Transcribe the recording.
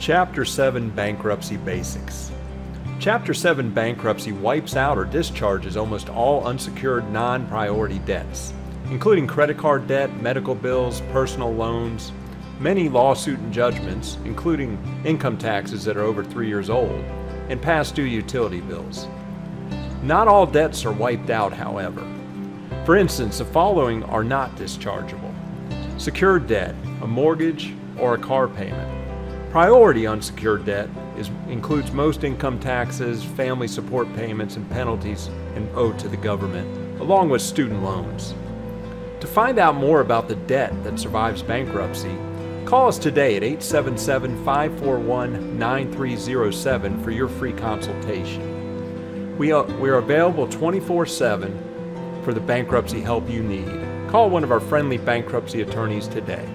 Chapter 7 Bankruptcy Basics Chapter 7 bankruptcy wipes out or discharges almost all unsecured non priority debts, including credit card debt, medical bills, personal loans, many lawsuit and judgments, including income taxes that are over three years old, and past due utility bills. Not all debts are wiped out, however. For instance, the following are not dischargeable secured debt, a mortgage, or a car payment. Priority unsecured debt is, includes most income taxes, family support payments, and penalties and owed to the government, along with student loans. To find out more about the debt that survives bankruptcy, call us today at 877 541 9307 for your free consultation. We are, we are available 24 7 for the bankruptcy help you need. Call one of our friendly bankruptcy attorneys today.